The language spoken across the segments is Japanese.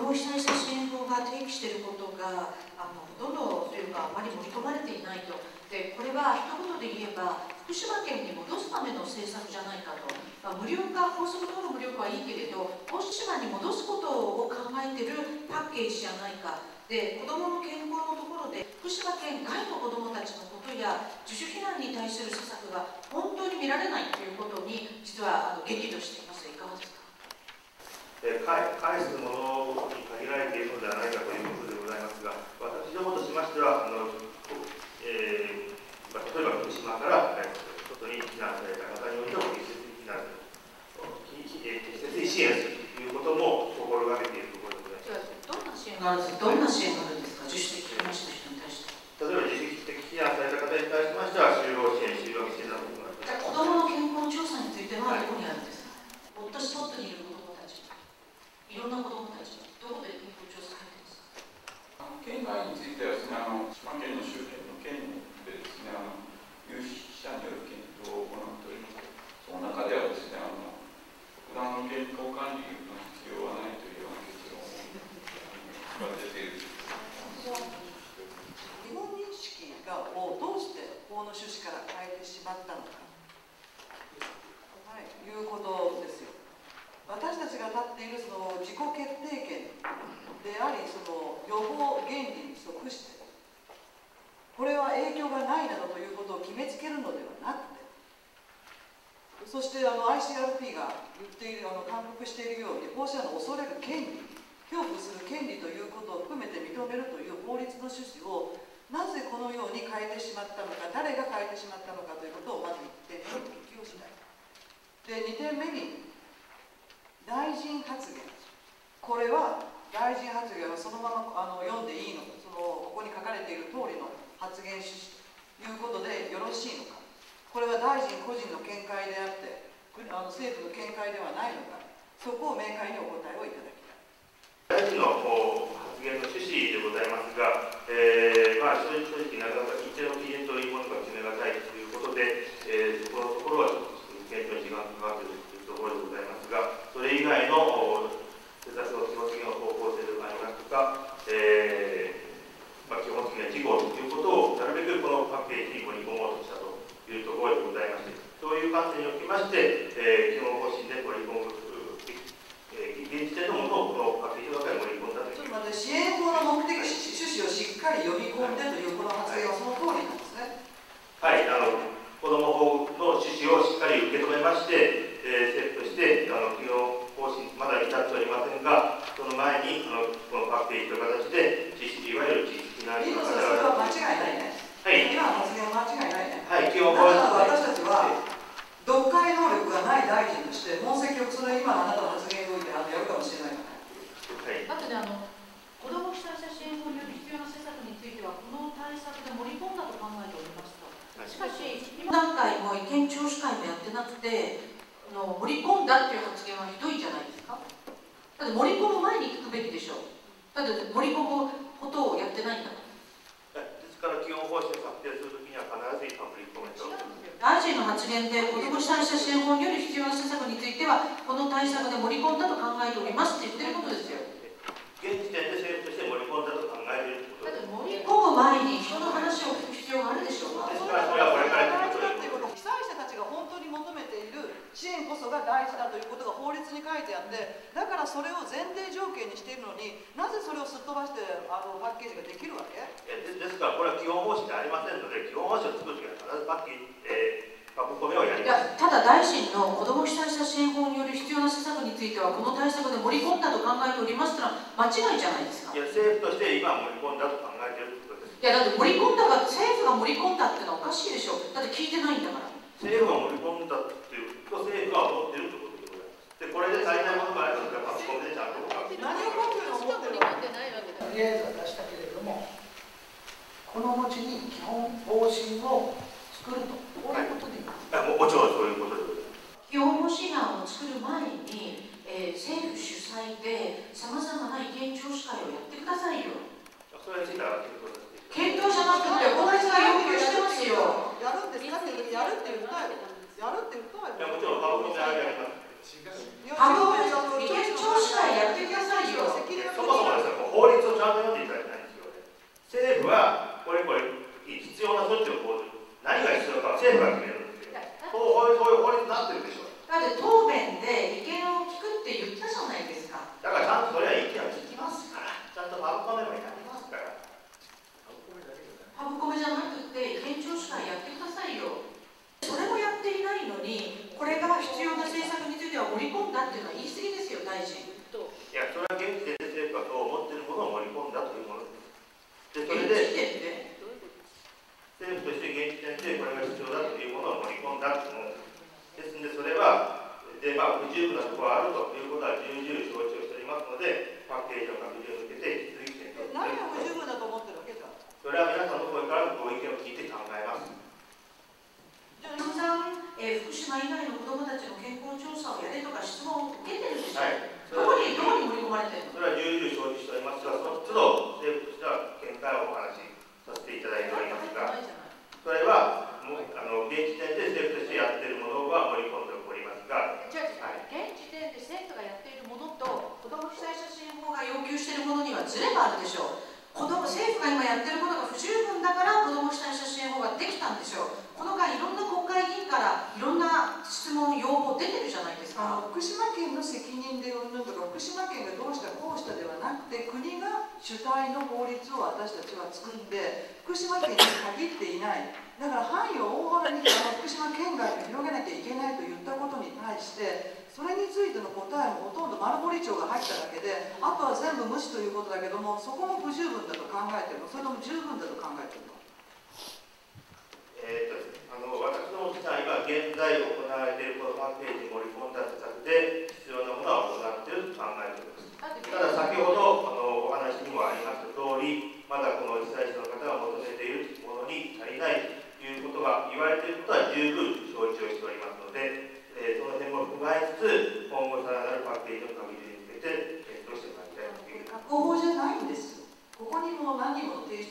ども被災者支援法が提起していることがあのほとんどというかあまり盛り込まれていないとでこれは一言で言えば福島県に戻すための政策じゃないかと、まあ、無料化高速道路無料化はいいけれど福島に戻すことを考えているパッケージじゃないかで子どもの健康のところで福島県外の子どもたちのことや自主避難に対する施策が本当に見られないということに実はあの激怒していますいかがですかえ返すものに限られているのではないかということでございますが、私どもとしましては、あのえー、例えば福島から、えー、外に避難された方においても適切に避難適切に支援するということも心がけているところでございます。どんな支援があるんですかどんな支援があるんですか自主的避難した人に対して。例えば自主的避難された方に対しましては、就労支援、就労支援などを行ってじゃあ子どもの健康調査についてはどこにあるんですか、はい、私トップにいるいろんな子どもたちどこで健康調査されてますか県外についてはですねあの島県の周辺の県でですねあの有識者による検討を行っておりますその中ではですねあの特段の健康管理の必要はないというような結論が出ている日本認識が日本認識をどうして法の趣旨から変えてしまったのか、はい、いうことですよ。私たちが立っているその自己決定権でありその予防原理に即してこれは影響がないなどということを決めつけるのではなくてそしてあの ICRP が言っているあの勧告しているように放射能を恐れる権利恐怖する権利ということを含めて認めるという法律の趣旨をなぜこのように変えてしまったのか誰が変えてしまったのかということをまず1点目に聞きをしたいで2点目に大臣発言。これは大臣発言はそのままあの読んでいいのかそのここに書かれている通りの発言趣旨ということでよろしいのか。これは大臣個人の見解であってあの政府の見解ではないのか。そこを明快にお答えをいただきたい大臣の発言の趣旨でございますが、えーまあ、正直なかなか一定の基準というものが決めがたいということで、えー、そこのところは検討に時間がかかっているというところでございますが、それ以外の施策の基本的な方向性でありますとか、えーまあ、基本的な事項ということをなるべくこのパッケージに盛り込もうとしたというところでございまして、そういう観点におきまして、えー、基本方針で盛り込む、えー、現時点のものをこのパッケージの中に盛り込んだという。ちょっと待って、支援法の目的、趣旨をしっかり読み込んでというこの発言はその通りなんですね。はい、あの子ども法の趣旨をしっかり受け止めまして、えー、セットしてあの基本方針まだ至っておりませんがその前にあのこのパッケージという形で実いわゆる実質なりの方々それは間違いないねはい今の発言は間違いないねはい基本方針私たちは読解能力がない大臣として問責をそれ今のあなたの発言においてあのやるかもしれない。はい。あとねあの子ども被災者支援法による必要な施策についてはこの対策で盛り込んだと考えておりますとしかし今段階も意見聴取会もやってなくての盛り込んだっていう発言はひどいじゃないですか？だって盛り込む前に聞くべきでしょだって盛り込むことをやってないんだですから基本方針を発表するときには必ず今盛り込めて大臣の発言で子ども被災者支援法による必要な施策についてはこの対策で盛り込んだと考えておりますって言ってることですよ。現時点で政府として盛り込んだと考えている。だって盛り込む前に人の話を聞く必要があるでしょうですからそれはこれから被災者たちが本当に求めている支援こそが大事だということが法律に書いてあってだからそれを前提条件にしているのになぜそれをすっ飛ばしてあのパッケージができるわけ？ですですからこれは基本方針でありませんので基本方針を作るときは必ずパッケージ、大臣の子ども被災者支援法による必要な施策についてはこの対策で盛り込んだと考えておりますというのは間違いじゃないですか。いや政府として今盛り込んだと考えているということです。いやだって盛り込んだが政府が盛り込んだっていうのはおかしいでしょ。だって聞いてないんだから。政府が盛り込んだっていうさまざまな意見聴取会をやってくださいよ。検討者なくて法律が要求してますよ。やるって言かってやるって言ったよやるって言ったよいやもちろん法律がやりますハブ意見聴取会やってくださいよそもそもですね法律をちゃんと読んでいただきたいんですよ、政府はこれこれ必要な措置を講じる何が必要か政府はだっていう。のは言い過ぎですよ、大臣。いや、それは現時点で政府はそう思っているものを盛り込んだというもの。で、それで、政府として現時点でこれが必要だというものを盛り込んだというものですので、それは、でまあ、不十分なところはあるということは重々承知をしておりますので、パッケージの拡充を受けて、引き続き検討何が不十分だと思ってるわけかそれは皆さん健康調査をやれとか質問を受けてるでしょ、はい、どこにどこに盛り込まれてるの？それは重々承知しております。が、その都度、政府としては見解をお話しさせていただいておりますが、それは、もうあの現時点で政府としてやっているものは盛り込んでおりますが、じゃあ、現時点で政府がやっているものと子ども被災写真法が要求しているものにはズレがあるでしょう。子ども政府が今やってることが不十分だから子ども被災写真法ができたんでしょう。この間いろんな国会いろんな質問要望出てるじゃないですか。福島県の責任でうんぬんとか福島県がどうしたこうしたではなくて国が主体の法律を私たちは作って福島県に限っていない。だから範囲を大幅に福島県外に広げなきゃいけないと言ったことに対してそれについての答えもほとんど丸堀町が入っただけであとは全部無視ということだけどもそこも不十分だと考えてるの？それとも十分だと考えてるの？えーとあの私ども自体が現在行われているこのパッケージに盛り込んだ施策で必要なものは行っていると考えております。ただ先ほどあのお話にもありました通り、まだこの被災者の方が求めているものに足りないということが言われていることは十分承知をしておりますので、えーその点も踏まえつつ、今後さらなるパッケージの拡充に向けて検討してまいりたいという合法じゃないんですよここにも何人もの提出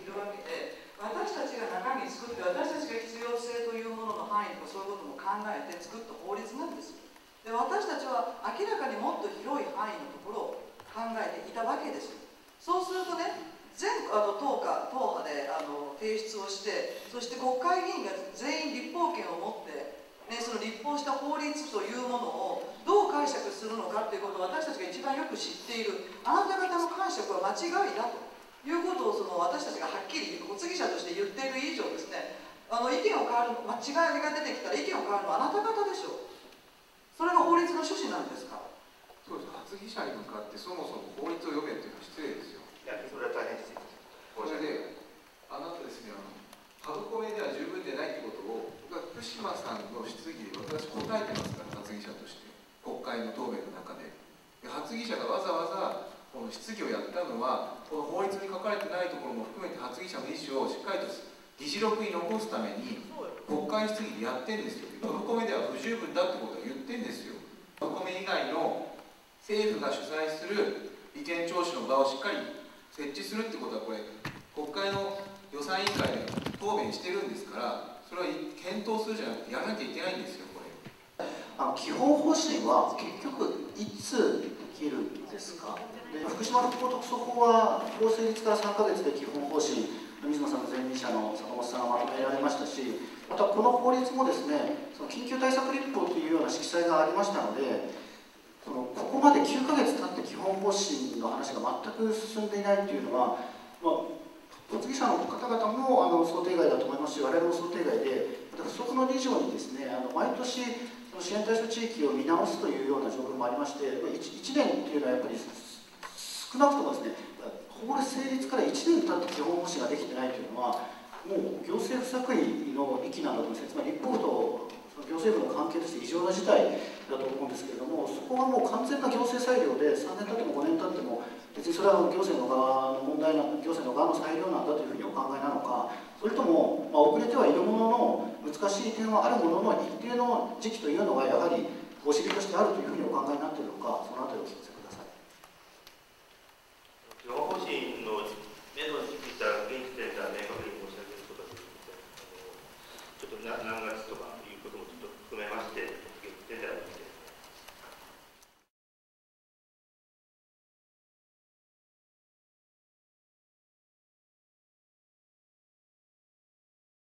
いるわけで私たちが中身作って私たちが必要性というものの範囲とかそういうことも考えて作った法律なんです。で私たちは明らかにもっと広い範囲のところを考えていたわけです。そうするとね全あの党か党派であの提出をしてそして国会議員が全員立法権を持ってね、その立法した法律というものをどう解釈するのかということを私たちが一番よく知っている。あなた方の解釈は間違いだということをその私たちがはっきり発議者として言っている以上ですねあの意見を変わる間違いが出てきたら意見を変わるのはあなた方でしょう。それが法律の趣旨なんですか？らそうです。発議者に向かってそもそも法律を読めっていうのは失礼ですよ。いや、それは大変失礼しこれで、あなたですね、あのパブコメでは十分でないってことを、僕は福島さんの質疑で私答えてますから、発議者として、国会の答弁の中で。で発議者がわざわざこの質疑をやったのは、この法律に書かれてないところも含めて発議者の意思をしっかりと議事録に残すために、国会質疑でやってんですよ。パブコメでは不十分だってことは言ってんですよ。パブコメ以外の政府が主催する意見聴取の場をしっかり設置するってことはこれ国会の予算委員会で答弁してるんですからそれは検討するじゃなくてやらなきゃいけないんですよこれあの基本方針は結局いつできるんですか？で福島復興特措法は法成立から3ヶ月で基本方針水野さんの前任者の坂本さんがまとめられましたしまたこの法律もですねその緊急対策立法というような色彩がありましたのでそのここまで9ヶ月経って基本方針の話が全く進んでいないというのは、まあ、発議者の方々もあの想定外だと思いますし我々も想定外でまた不測の理上にですねあの毎年の支援対象地域を見直すというような状況もありまして 1, 1年っていうのはやっぱり少なくともですね法律成立から1年経って基本方針ができてないというのはもう行政不作為の域なんだと思うんですつまり立法と行政部の関係として異常な事態だと思うんですけれどもそこはもう完全な行政裁量で3年経っても5年経っても別にそれは行政の側の問題な行政の側の裁量なんだというふうにお考えなのかそれとも、まあ、遅れてはいるものの難しい点はあるものの一定の時期というのがやはりお尻としてあるというふうにお考えになっているのかそのあたりを聞かせ老人の